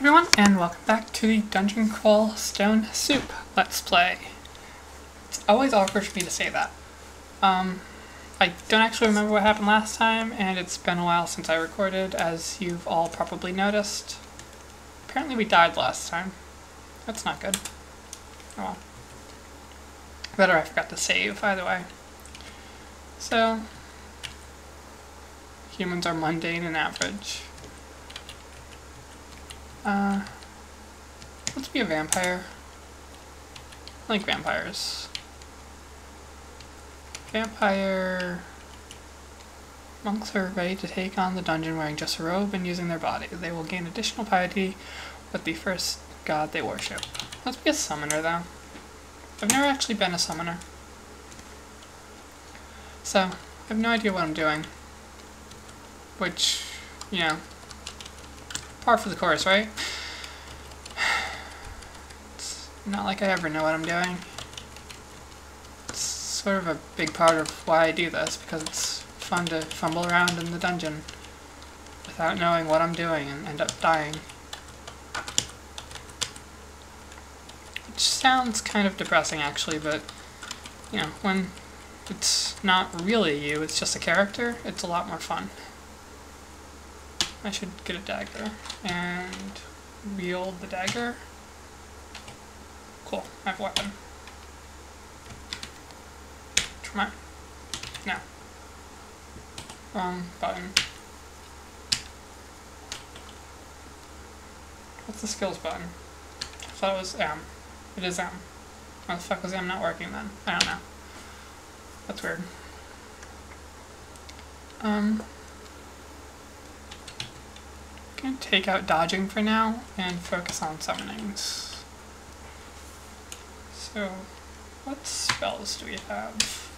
everyone, and welcome back to the Dungeon Crawl Stone Soup Let's Play. It's always awkward for me to say that. Um, I don't actually remember what happened last time, and it's been a while since I recorded, as you've all probably noticed. Apparently we died last time. That's not good. Oh well. Better I forgot to save, either way. So, humans are mundane and average. Uh, let's be a vampire. I like vampires. Vampire monks are ready to take on the dungeon wearing just a robe and using their body. They will gain additional piety with the first god they worship. Let's be a summoner though. I've never actually been a summoner. So, I have no idea what I'm doing. Which, you know, par for the course, right? It's not like I ever know what I'm doing. It's sort of a big part of why I do this, because it's fun to fumble around in the dungeon without knowing what I'm doing and end up dying. Which sounds kind of depressing actually, but you know, when it's not really you, it's just a character, it's a lot more fun. I should get a dagger and wield the dagger. Cool, I have a weapon. Come on. No. Button. What's the skills button? I thought it was M. It is M. Why the fuck was M not working then? I don't know. That's weird. Um, I'm gonna take out dodging for now and focus on summonings. So, what spells do we have?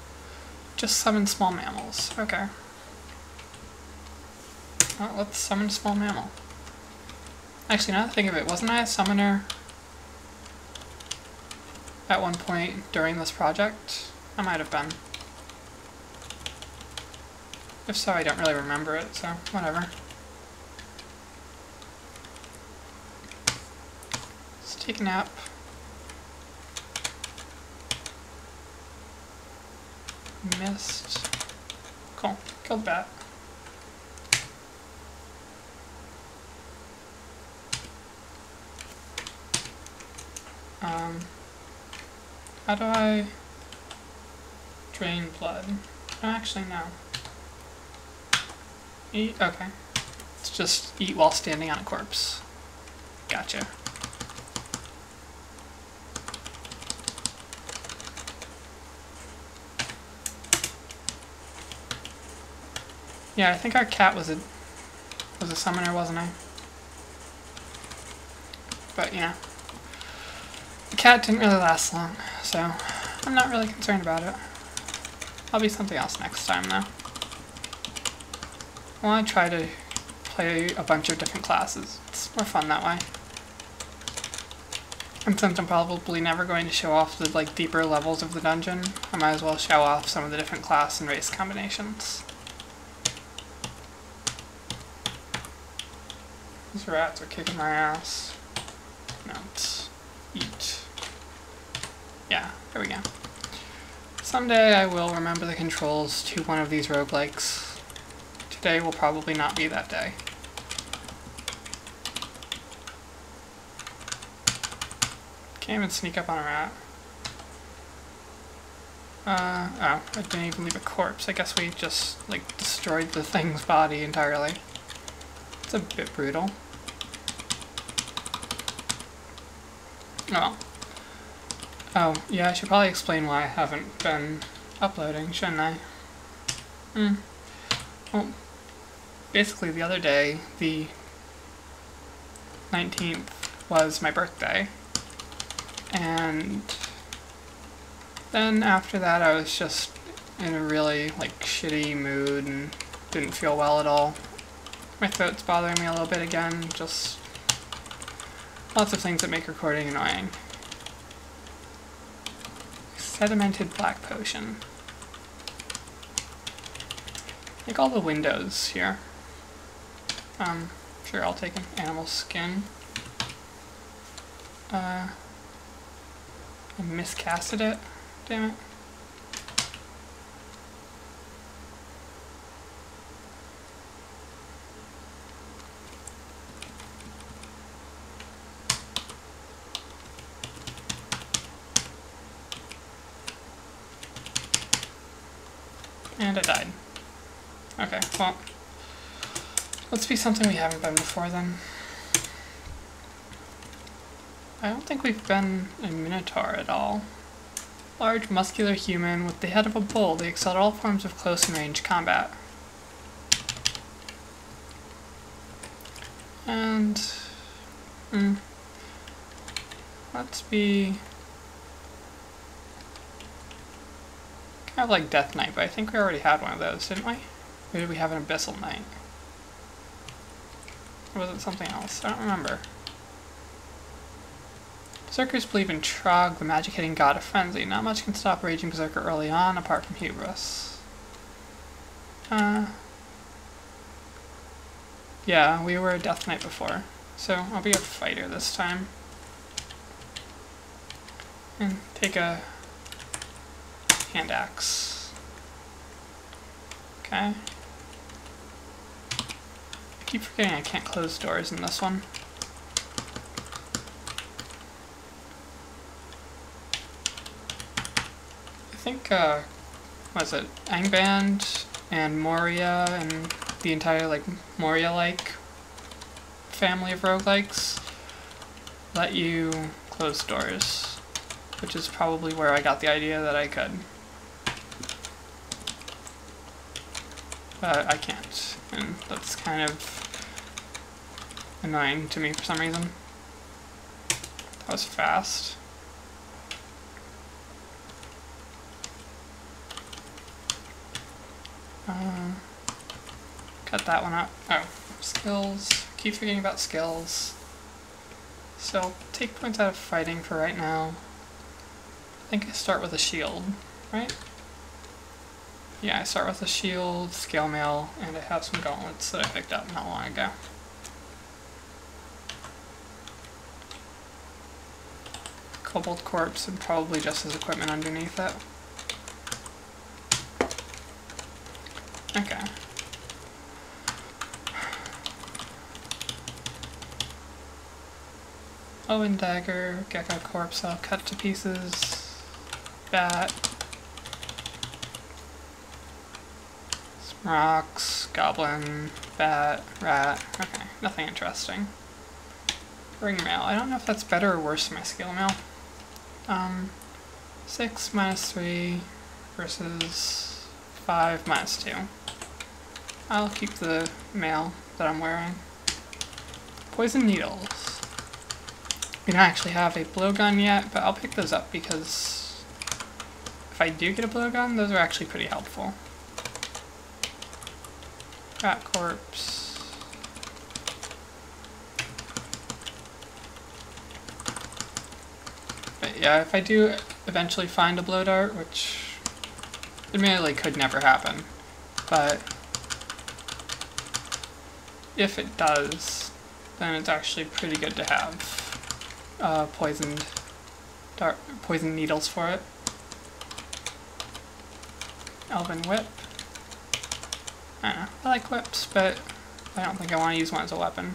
Just summon small mammals. Okay. Well, let's summon small mammal. Actually, now that I think of it, wasn't I a summoner at one point during this project? I might have been. If so, I don't really remember it, so whatever. Take a nap. Missed. Cool. Killed bat. Um, how do I drain blood? Actually, no. Eat? Okay. It's just eat while standing on a corpse. Gotcha. Yeah, I think our cat was a was a summoner, wasn't I? But yeah. The cat didn't really last long, so I'm not really concerned about it. I'll be something else next time though. Well, I try to play a bunch of different classes. It's more fun that way. And since I'm probably never going to show off the like deeper levels of the dungeon, I might as well show off some of the different class and race combinations. These rats are kicking my ass. It's eat. Yeah, there we go. Someday I will remember the controls to one of these roguelikes. Today will probably not be that day. Can't even sneak up on a rat. Uh, oh, I didn't even leave a corpse. I guess we just, like, destroyed the thing's body entirely. It's a bit brutal. Oh. Oh, yeah, I should probably explain why I haven't been uploading, shouldn't I? Hmm. Well, basically the other day, the 19th, was my birthday. And then after that I was just in a really, like, shitty mood and didn't feel well at all. My throat's bothering me a little bit again, just lots of things that make recording annoying. Sedimented black potion. Like all the windows here. Um, sure, I'll take an animal skin. Uh, I miscasted it. Damn it. And I died. Okay, well, let's be something we haven't been before then. I don't think we've been a Minotaur at all. Large, muscular human with the head of a bull, they excel at all forms of close and range combat. And... Mm, let's be... Kind of like Death Knight, but I think we already had one of those, didn't we? Or did we have an Abyssal Knight? Or was it something else? I don't remember. Berserkers believe in Trog, the magic-hitting god of frenzy. Not much can stop Raging Berserker early on, apart from hubris. Uh, yeah, we were a Death Knight before, so I'll be a fighter this time. And take a hand axe. Okay. Keep forgetting I can't close doors in this one. I think, uh, was it Angband and Moria and the entire, like, Moria-like family of roguelikes let you close doors, which is probably where I got the idea that I could. But I can't, and that's kind of annoying to me for some reason. That was fast. Uh, cut that one out. Oh, skills. Keep forgetting about skills. So, take points out of fighting for right now. I think I start with a shield, right? Yeah, I start with a shield, scale mail, and I have some gauntlets that I picked up not long ago. Kobold Corpse and probably just as equipment underneath it. Okay. Owen Dagger, Gecko Corpse, I'll cut to pieces. Bat. Rocks, Goblin, Bat, Rat. Okay, nothing interesting. Ring Mail. I don't know if that's better or worse than my scale mail. Um, 6 minus 3 versus 5 minus 2. I'll keep the mail that I'm wearing. Poison needles. We don't actually have a blowgun yet, but I'll pick those up because if I do get a blowgun, those are actually pretty helpful. Rat corpse. But yeah, if I do eventually find a blow dart, which admittedly could never happen, but if it does, then it's actually pretty good to have uh, poisoned dark, poison needles for it. Elven Whip. I know, I like whips, but I don't think I want to use one as a weapon.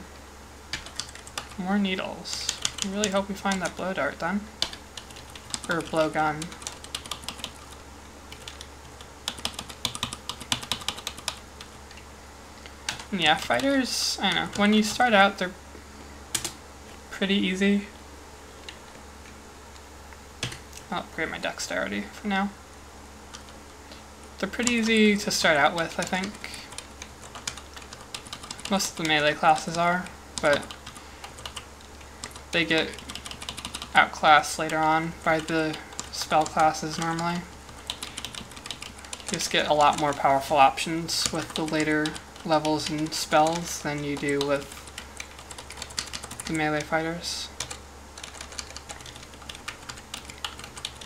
More needles. I really hope we find that blow dart then. Or blow gun. Yeah, fighters, I know, when you start out, they're pretty easy. I'll upgrade my dexterity for now. They're pretty easy to start out with, I think. Most of the melee classes are, but they get outclassed later on by the spell classes normally. You just get a lot more powerful options with the later levels and spells than you do with the melee fighters.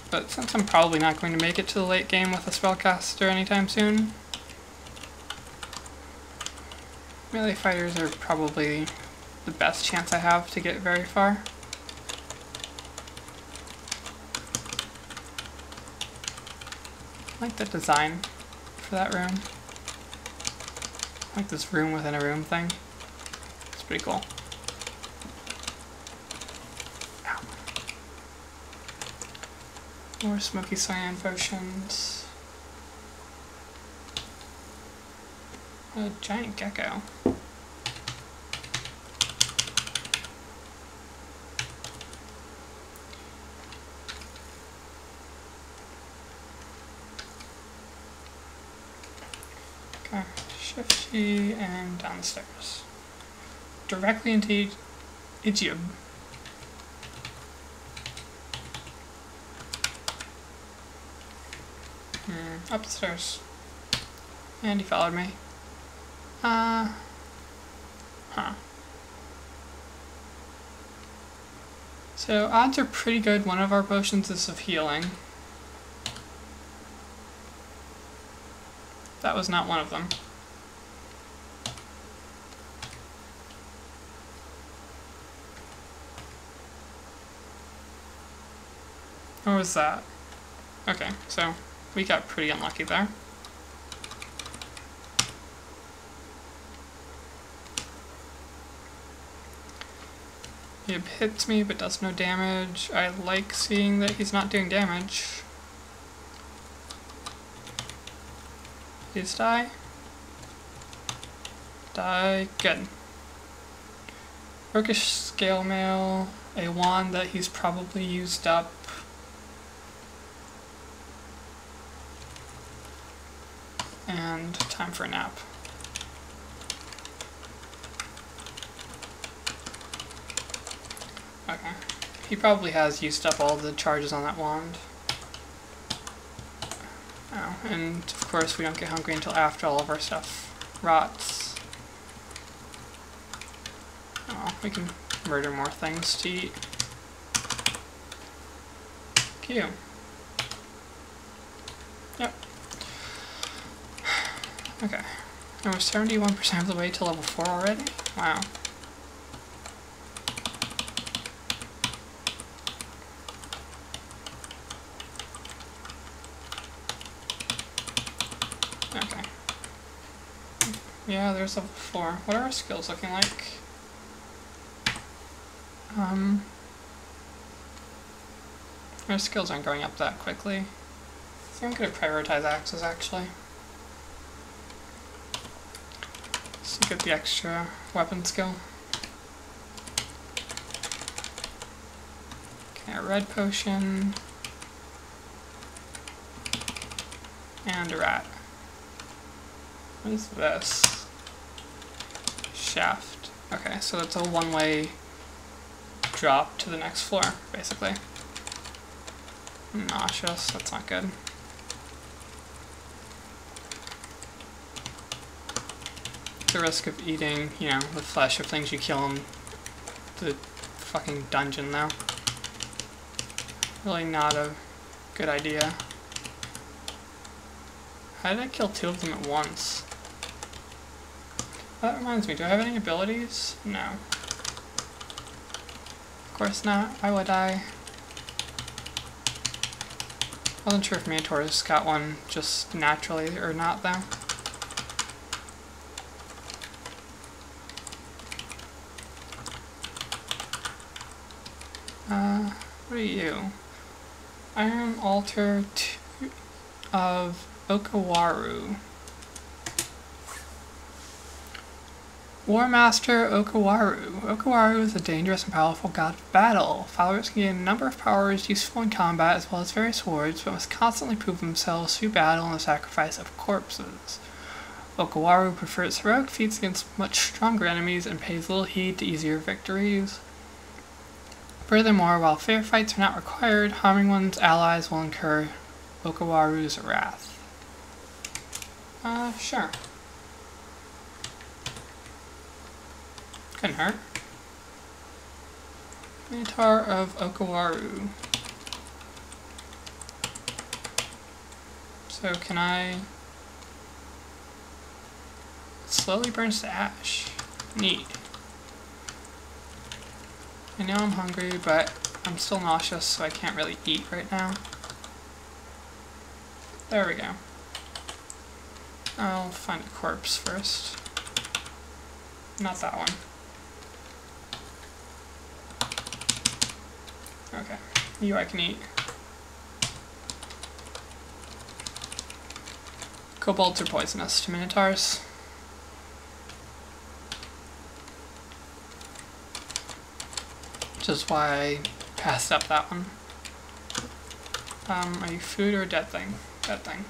But since I'm probably not going to make it to the late game with a spellcaster anytime soon, Melee fighters are probably the best chance I have to get very far. I like the design for that room. I like this room within a room thing. It's pretty cool. Ow. More smoky cyan potions. A giant gecko. Okay, shift G and downstairs. Directly into Ijyb. Hmm, upstairs. And he followed me. Uh, huh. So odds are pretty good. One of our potions is of healing. That was not one of them. Or was that? Okay, so we got pretty unlucky there. Hits me but does no damage. I like seeing that he's not doing damage. Please die. Die. Good. Orcish scale mail, a wand that he's probably used up. And time for a nap. Okay. He probably has used up all the charges on that wand. Oh, and of course we don't get hungry until after all of our stuff rots. Oh, we can murder more things to eat. Cute. Yep. Okay. And we're 71% of the way to level 4 already? Wow. Okay. Yeah, there's level 4. What are our skills looking like? Um, our skills aren't going up that quickly. I think I'm going to prioritize axes actually. So get the extra weapon skill. Okay, a red potion. And a rat. What is this? Shaft. Okay, so that's a one-way drop to the next floor, basically. Nauseous, that's not good. The risk of eating, you know, the flesh of things you kill in the fucking dungeon now. Really not a good idea. How did I kill two of them at once? That reminds me, do I have any abilities? No. Of course not. Why would I? Wasn't sure if Minotaurs got one just naturally or not though. Uh, what are you? Iron Altar of Okawaru. War Master Okawaru. Okawaru is a dangerous and powerful god of battle. Followers can gain a number of powers useful in combat as well as various swords, but must constantly prove themselves through battle and the sacrifice of corpses. Okawaru prefers heroic feats against much stronger enemies and pays little heed to easier victories. Furthermore, while fair fights are not required, harming one's allies will incur Okawaru's wrath. Uh, sure. Couldn't hurt. Minotaur of Okawaru. So can I... Slowly burns to ash. Neat. I know I'm hungry, but I'm still nauseous, so I can't really eat right now. There we go. I'll find a corpse first. Not that one. Okay, you I can eat. Kobolds are poisonous to minotaurs. Which is why I passed up that one. Um, are you food or dead thing? Dead thing.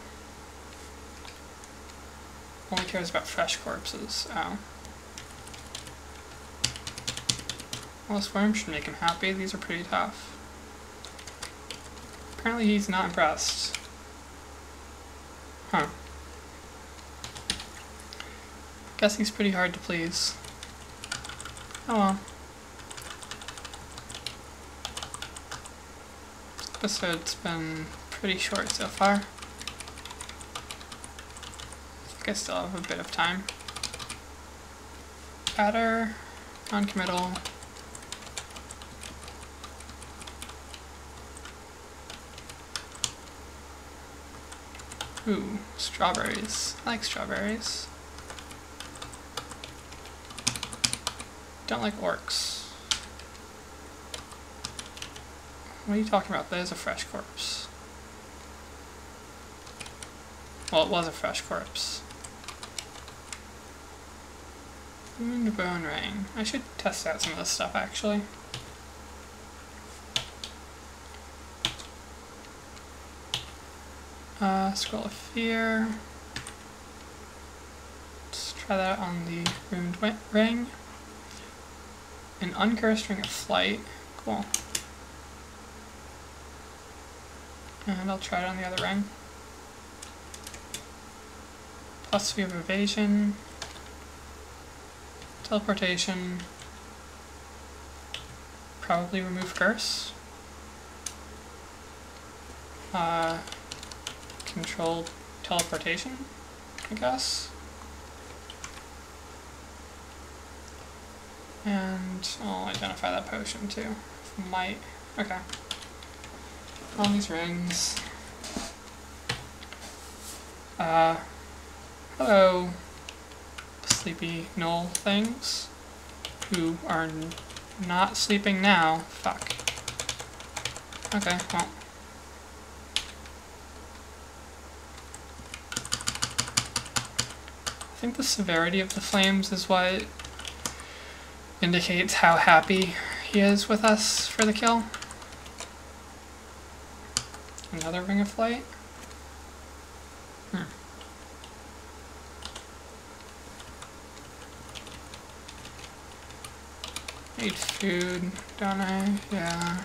Only cares about fresh corpses. Oh. Well, this worm should make him happy. These are pretty tough. Apparently he's not impressed. Huh. Guess he's pretty hard to please. Oh well. episode's been pretty short so far. I think I still have a bit of time. Batter, non-committal. Ooh, strawberries. I like strawberries. Don't like orcs. What are you talking about? There's a fresh corpse. Well, it was a fresh corpse. Wound bone ring. I should test out some of this stuff actually. Uh, scroll of fear. Let's try that on the ruined ring. An uncursed ring of flight. Cool. And I'll try it on the other ring. Plus we have evasion, teleportation, probably remove curse, uh, controlled teleportation, I guess. And I'll identify that potion too. Might. Okay on these rings. Uh, hello, sleepy gnoll things, who are not sleeping now. Fuck. Okay, well. Think the severity of the flames is what indicates how happy he is with us for the kill. Another ring of Flight. Hmm. Need food, don't I? Yeah.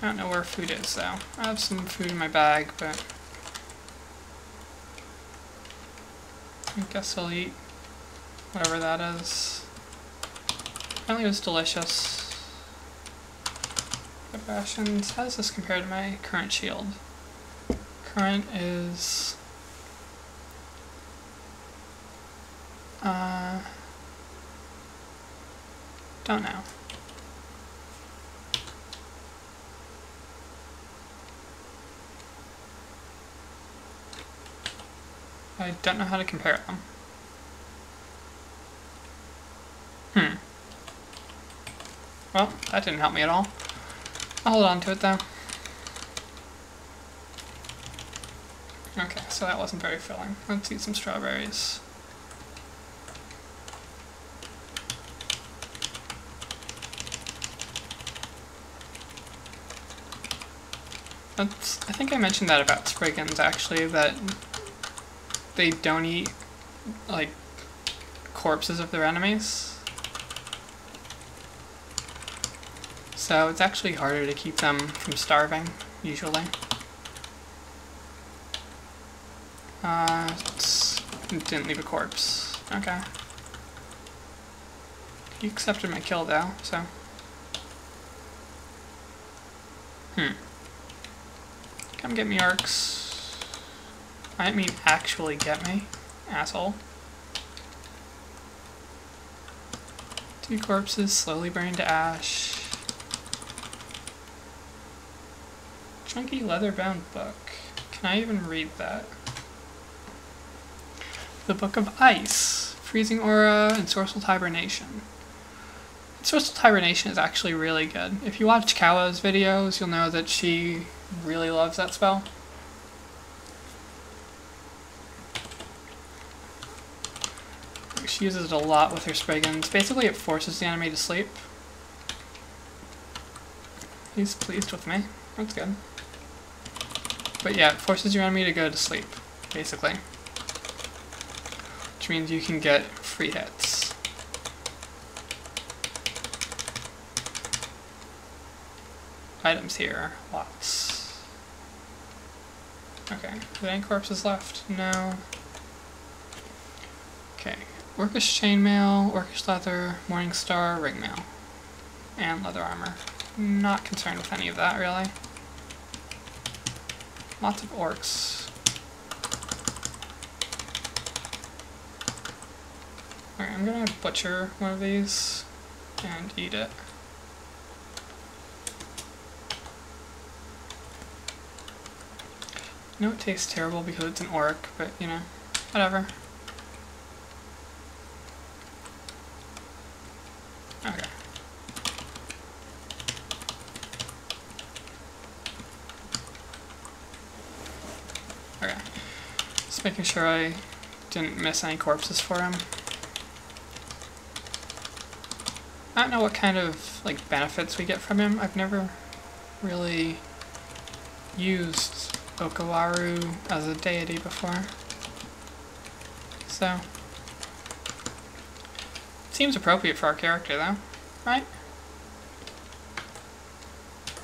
I don't know where food is though. I have some food in my bag, but I guess I'll eat whatever that is. Apparently it was delicious. The Rations. How does this compare to my current shield? Current is... Uh... Don't know. I don't know how to compare them. Hmm. Well, that didn't help me at all. I'll hold on to it though. Okay, so that wasn't very filling. Let's eat some strawberries. That's, I think I mentioned that about Spriggans actually, that they don't eat, like, corpses of their enemies. So it's actually harder to keep them from starving, usually. Uh, didn't leave a corpse. Okay. You accepted my kill though, so. Hmm. Come get me, Orcs. I mean actually get me, asshole. Two corpses slowly burn to ash. Chunky leather-bound book. Can I even read that? The Book of Ice, Freezing Aura, and Sorcel Hibernation. Sorcel Hibernation is actually really good. If you watch Kawa's videos, you'll know that she really loves that spell. She uses it a lot with her Spriggans. Basically, it forces the enemy to sleep. He's pleased with me. That's good. But yeah, it forces your enemy to go to sleep, basically. Which means you can get free hits. Items here, lots. Okay, are there any corpses left? No. Okay, Orcish chainmail, Orcish leather, Morning Star, ringmail, and leather armor. Not concerned with any of that, really. Lots of orcs. Alright, I'm gonna butcher one of these and eat it. I know it tastes terrible because it's an orc, but you know, whatever. Okay. Okay. Just making sure I didn't miss any corpses for him. I don't know what kind of like benefits we get from him. I've never really used Okawaru as a deity before. So seems appropriate for our character though, right?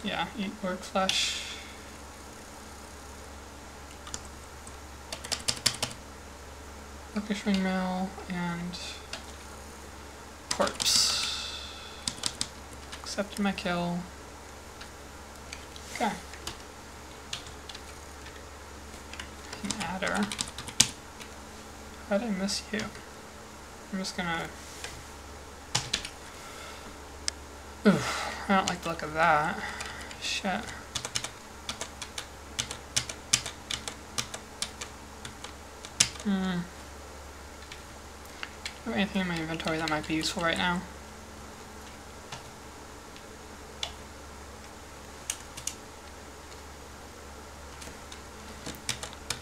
Yeah, eat orc flesh. Orcish ringmail and corpse. Accepted my kill. Okay. An adder. How did I miss you? I'm just gonna... Ooh, I don't like the look of that. Shit. Hmm. Have anything in my inventory that might be useful right now?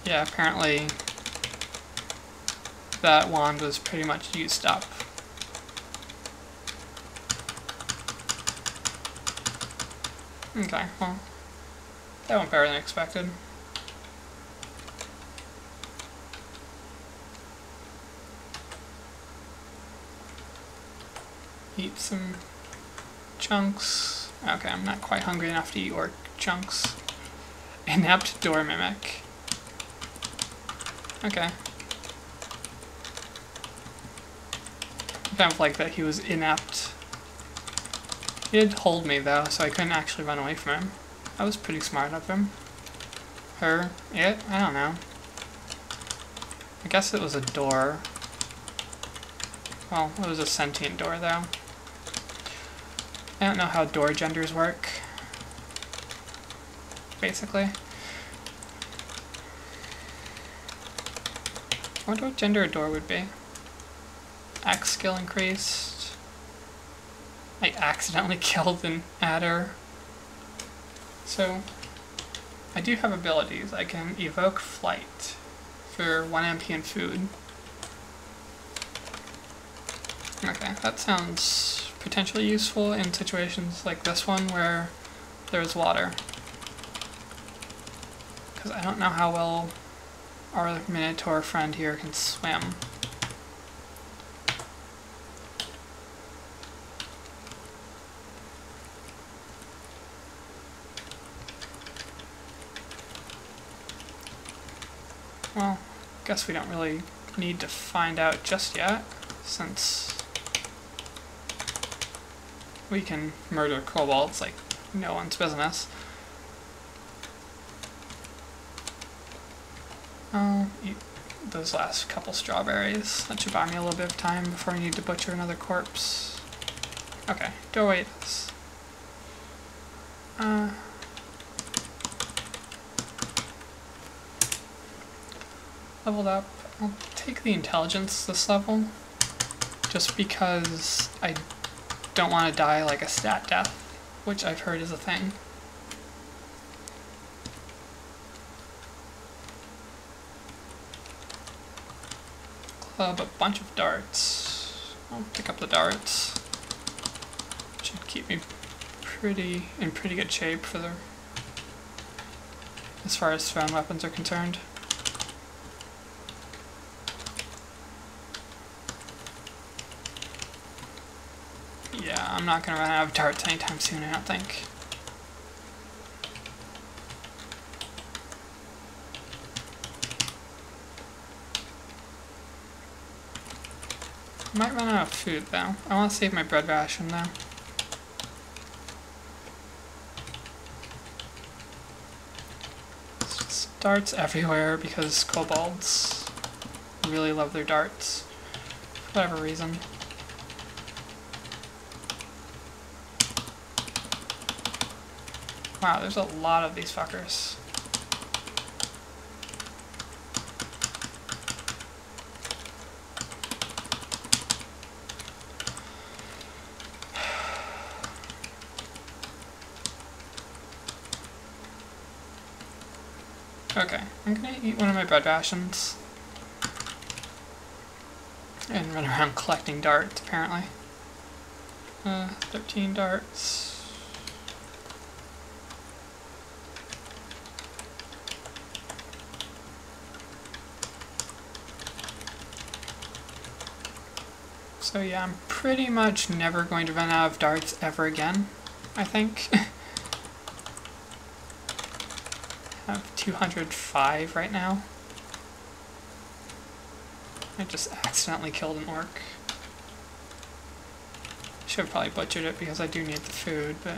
Yeah, apparently that wand was pretty much used up. Okay, well, that went better than expected. Eat some chunks. Okay, I'm not quite hungry enough to eat orc chunks. Inept door mimic. Okay. kind of like that he was inept. He did hold me though, so I couldn't actually run away from him. That was pretty smart of him. Her, it, I don't know. I guess it was a door. Well, it was a sentient door though. I don't know how door genders work. Basically. I wonder what gender a door would be. Axe skill increased. I accidentally killed an adder. So, I do have abilities. I can evoke flight for 1 MP and food. Okay, that sounds potentially useful in situations like this one where there's water. Because I don't know how well our Minotaur friend here can swim. Well, guess we don't really need to find out just yet, since we can murder kobolds like no one's business. I'll eat those last couple strawberries. That should buy me a little bit of time before I need to butcher another corpse. Okay, doorway this. Uh, leveled up. I'll take the intelligence this level, just because I don't want to die like a stat death, which I've heard is a thing. Club a bunch of darts. I'll pick up the darts. Should keep me pretty in pretty good shape for the as far as thrown weapons are concerned. Yeah, I'm not gonna run out of darts anytime soon, I don't think. Might run out of food though. I want to save my bread ration though. darts everywhere because kobolds really love their darts for whatever reason. Wow, there's a lot of these fuckers. Okay, I'm gonna eat one of my bread rations. And run around collecting darts, apparently. Uh, 13 darts. So yeah, I'm pretty much never going to run out of darts ever again, I think. I have 205 right now. I just accidentally killed an orc. Should have probably butchered it because I do need the food, but...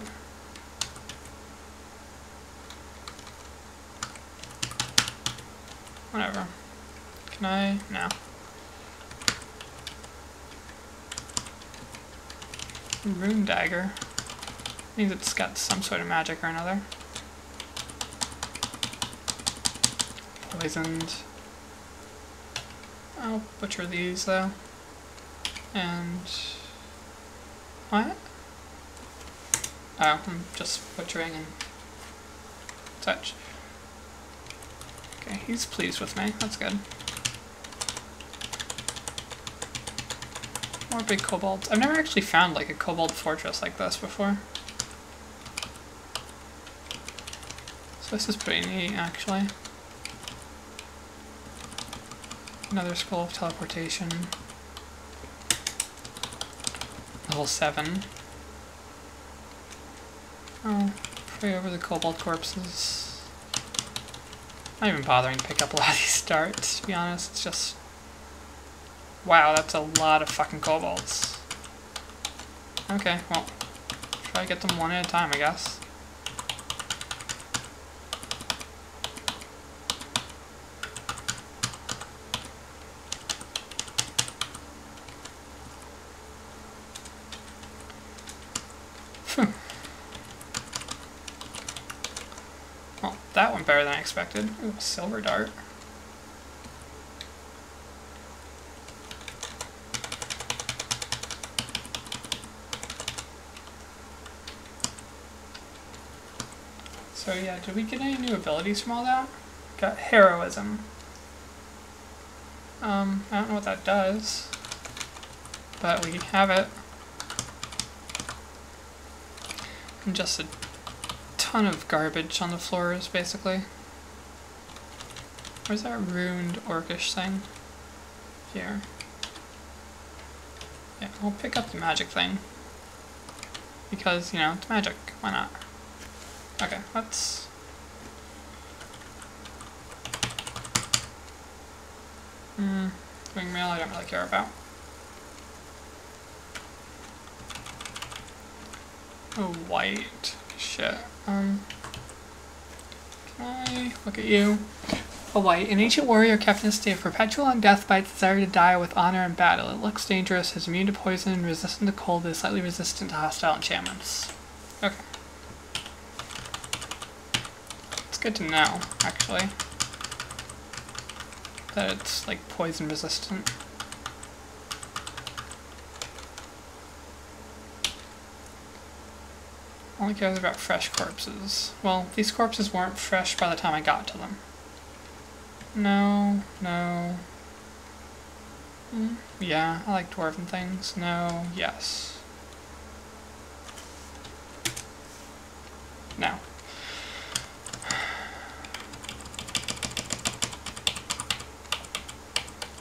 Whatever. Can I? No. Rune dagger. Means it's got some sort of magic or another. poisoned. I'll butcher these though. And... What? Oh, I'm just butchering and such. Okay, he's pleased with me. That's good. More big kobolds. I've never actually found like a kobold fortress like this before. So this is pretty neat actually. Another Scroll of Teleportation. Level 7. Oh, pray over the Kobold Corpses. Not even bothering to pick up a lot of these darts, to be honest. It's just... Wow, that's a lot of fucking kobolds. Okay, well, try to get them one at a time, I guess. well, that went better than I expected. Ooh, silver dart. So yeah, did we get any new abilities from all that? Got heroism. Um, I don't know what that does, but we have it. And just a ton of garbage on the floors, basically. Where's that ruined orcish thing? Here. Yeah, I'll pick up the magic thing. Because, you know, it's magic. Why not? Okay, let's... Hmm, doing mail I don't really care about. Oh, wight. Shit. Um, can I look at you? A wight, an ancient warrior kept in a state of perpetual death by its desire to die with honor in battle. It looks dangerous, is immune to poison, resistant to cold, is slightly resistant to hostile enchantments. Okay. It's good to know, actually. that it's like poison resistant. Only cares about fresh corpses. Well, these corpses weren't fresh by the time I got to them. No, no. Mm, yeah, I like dwarven things. No, yes. No.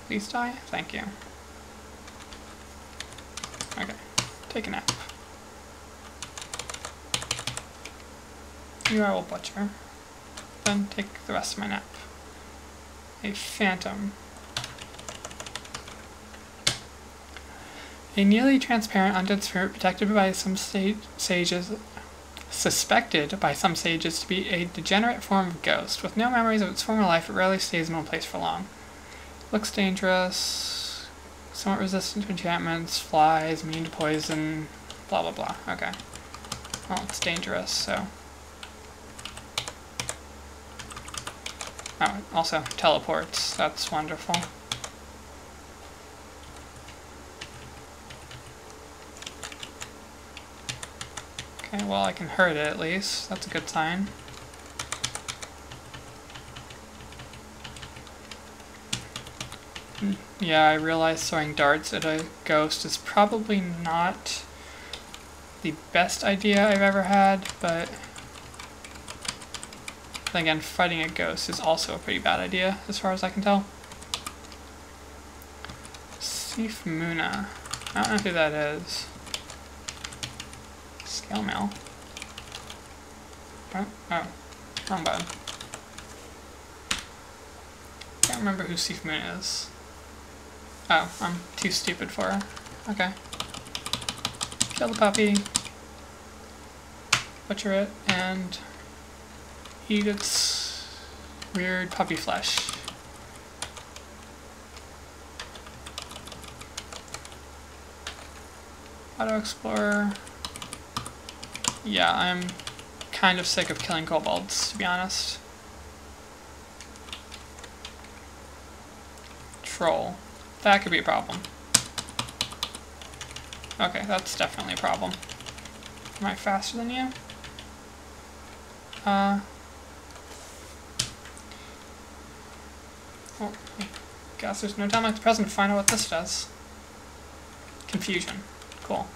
Please die? Thank you. Okay, take a nap. You I will butcher. Then take the rest of my nap. A phantom. A nearly transparent undead spirit protected by some sages, suspected by some sages to be a degenerate form of ghost. With no memories of its former life, it rarely stays in one place for long. Looks dangerous, somewhat resistant to enchantments, flies, immune to poison, blah blah blah. Okay. Well, it's dangerous, so Oh, also teleports. That's wonderful. Okay, well I can hurt it at least. That's a good sign. Yeah, I realize throwing darts at a ghost is probably not the best idea I've ever had, but then again, fighting a ghost is also a pretty bad idea, as far as I can tell. Sif Muna. I don't know who that is. Scale mail. Oh, oh, wrong button. Can't remember who Sif Muna is. Oh, I'm too stupid for her. Okay. Kill the puppy. Butcher it, and eat its weird puppy flesh. Auto Explorer. Yeah, I'm kind of sick of killing kobolds, to be honest. Troll. That could be a problem. Okay, that's definitely a problem. Am I faster than you? Uh, Well, I guess there's no time like the present to find out what this does. Confusion. Cool.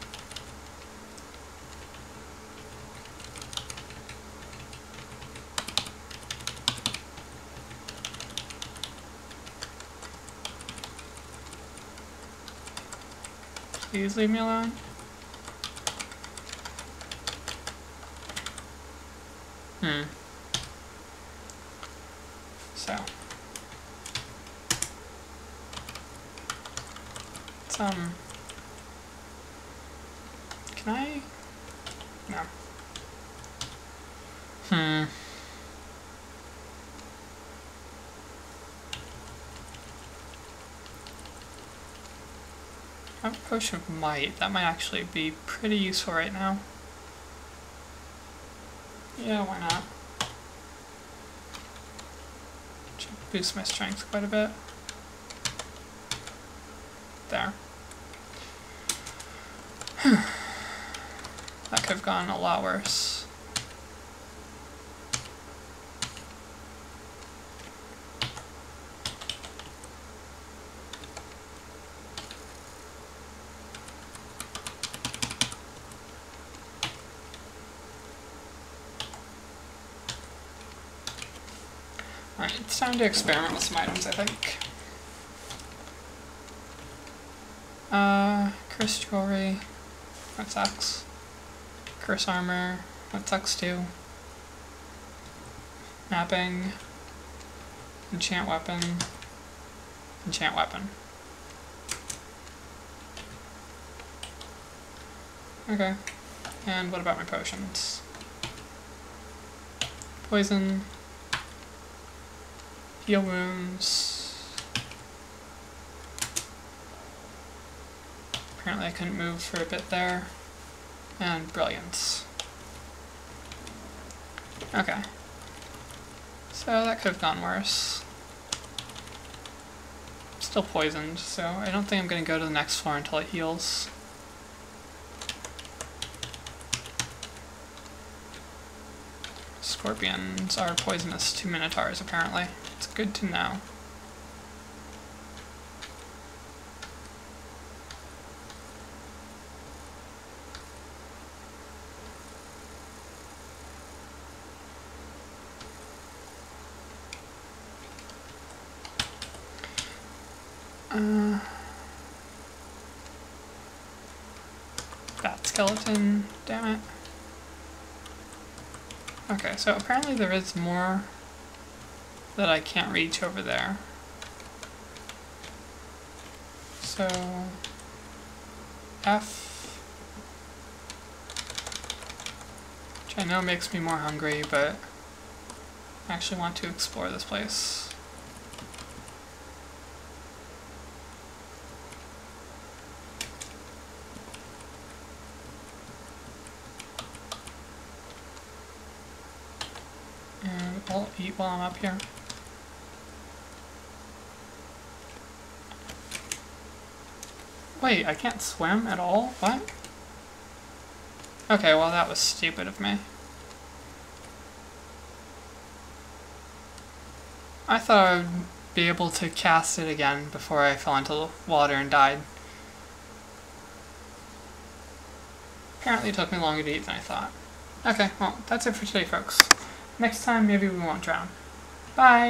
Please leave me alone. Hmm. So. um... Can I... No. Hmm. I have a potion of might. That might actually be pretty useful right now. Yeah, why not? Boost my strength quite a bit. There. that could have gone a lot worse. Alright, it's time to experiment with some items, I think. Uh, curse jewelry. That sucks. Curse armor. That sucks too. Mapping. Enchant weapon. Enchant weapon. Okay. And what about my potions? Poison. Heal wounds. Apparently I couldn't move for a bit there. And brilliance. Okay. So that could have gone worse. still poisoned, so I don't think I'm going to go to the next floor until it heals. Scorpions are poisonous to minotaurs, apparently. It's good to know. Uh, that skeleton, damn it. Okay, so apparently there is more that I can't reach over there. So, F, which I know makes me more hungry, but I actually want to explore this place. And I'll eat while I'm up here. Wait, I can't swim at all? What? Okay, well that was stupid of me. I thought I would be able to cast it again before I fell into the water and died. Apparently it took me longer to eat than I thought. Okay, well, that's it for today, folks. Next time, maybe we won't drown. Bye!